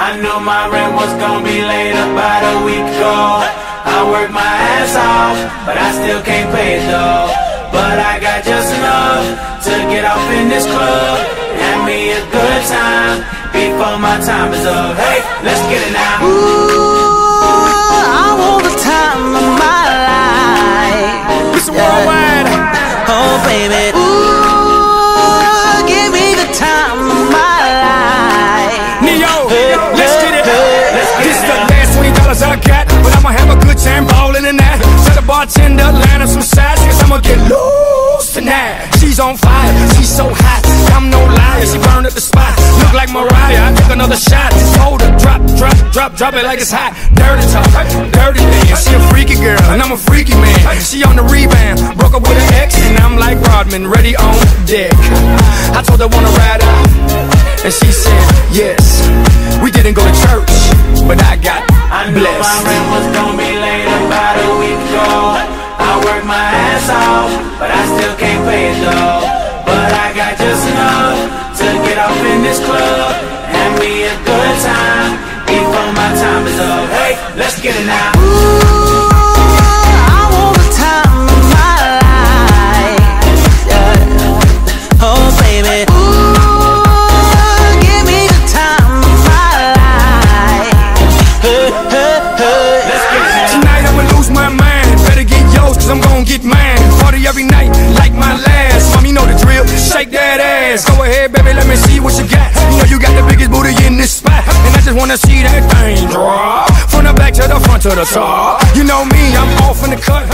I knew my rent was gonna be late about a week ago. I worked my ass off, but I still can't pay it though. But I got just enough to get off in this club. Have me a good time before my time is up. Hey, let's get it now. Ooh, I want the time of my life. Listen worldwide. Oh, baby. Dollars I got, but I'ma have a good time ballin' in that. Tell the bartender line up some sides, cause I'ma get loose tonight. She's on fire, she's so hot. I'm no liar, she burned up the spot. Look like Mariah, I took another shot. Hold her, drop, drop, drop, drop it like it's hot. Dirty talk, dirty dance. She a freaky girl, and I'm a freaky man. She on the rebound, broke up with an ex, and I'm like Rodman, ready on deck. I told her wanna ride out. And she said, yes. We didn't go to church, my rent was gonna be late about a week ago. I worked my ass off, but I still can't pay it though. But I got just enough to get off in this club. and me a good time before my time is up. Hey, let's get it now. Ooh, I want the time of my life. Yeah. Oh, baby. Ooh, Shake that ass. Go ahead, baby, let me see what you got. You know you got the biggest booty in this spot. And I just wanna see that thing drop. From the back to the front to the top. You know me, I'm off in the cut.